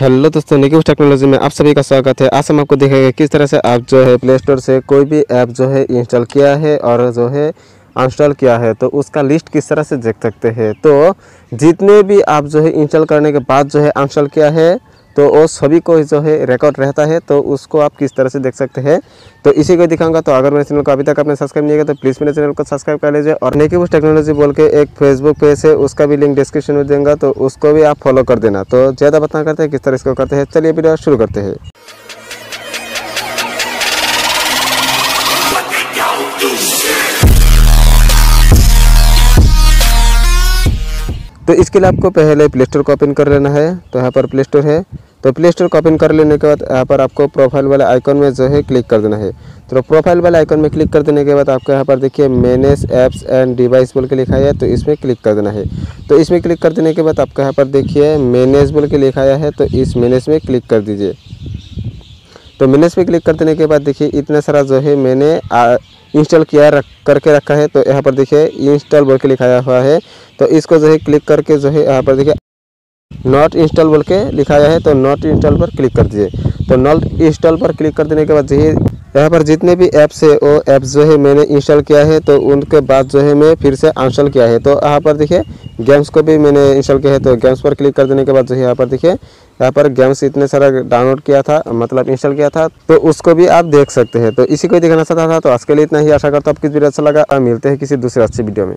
Hello दोस्तों negative technology में आप सभी का स्वागत है। आज हम आपको दिखाएँगे किस तरह से आप जो है प्ले स्टोर से कोई भी ऐप जो है इंस्टॉल किया है और जो है इंस्टॉल किया है तो उसका लिस्ट किस तरह से देख सकते हैं? तो जितने भी आप जो है इंस्टॉल करने के बाद जो है इंस्टॉल किया है तो वो सभी को जो है रिकॉर्ड रहता है तो उसको आप किस तरह से देख सकते हैं? तो इसी को दिखाऊँगा। तो अगर मेरे चैनल को अभी तक आपने सब्सक्राइब नहीं किया तो प्लीज़ मेरे चैनल को सब्सक्राइब कर लीजिए। और नेकी टेक्नोलॉजी बोल के एक फेसबुक पेज है, उसका भी लिंक डिस्क्रिप्शन में देंगे तो उसको भी आप फॉलो कर देना। तो ज़्यादा बताना करते हैं, किस तरह इसको करते हैं, चलिए वीडियो शुरू करते हैं। तो इसके लिए आपको पहले प्ले स्टोर को ओपन कर लेना है। तो यहाँ पर प्ले स्टोर है। तो प्ले स्टोर को ओपन कर लेने के बाद यहाँ पर आपको प्रोफ़ाइल वाले आइकन में जो है क्लिक कर देना है। तो प्रोफ़ाइल वाले आइकन में क्लिक कर देने के बाद आपको यहाँ पर देखिए मैनेज ऐप्स एंड डिवाइस बोल के लिखा है। तो इसमें क्लिक कर देना है। तो इसमें क्लिक कर देने के बाद आपको यहाँ पर देखिए मैनेज बोल के लिखाया है। तो इस मैनेज में क्लिक कर दीजिए। तो मैनेज पे क्लिक कर देने के बाद देखिए, इतना सारा जो है मैंने इंस्टॉल किया, रख, करके रखा है। तो यहाँ पर देखिए इंस्टॉल बोल के लिखाया हुआ है। तो इसको जो है क्लिक करके जो है, यहाँ पर देखिए नॉट इंस्टॉल बोल के लिखाया है। तो नॉट इंस्टॉल पर क्लिक कर दीजिए। तो नॉट इंस्टॉल पर क्लिक कर देने के बाद है यहाँ पर जितने भी ऐप्स है, वो ऐप्स जो है मैंने इंस्टॉल किया है तो उनके बाद जो है मैं फिर से अनस्टॉल किया है। तो यहाँ पर देखिए गेम्स को भी मैंने इंस्टॉल किया है तो गेम्स पर क्लिक कर देने के बाद जो है यहाँ पर देखिए, यहाँ पर गेम्स इतने सारा डाउनलोड किया था मतलब इंस्टॉल किया था तो उसको भी आप देख सकते हैं। तो इसी को दिखाना चाहता था तो आज के लिए इतना ही। आशा करता हूँ आपकी वीडियो अच्छा लगा मिलते हैं किसी दूसरे अच्छी वीडियो में।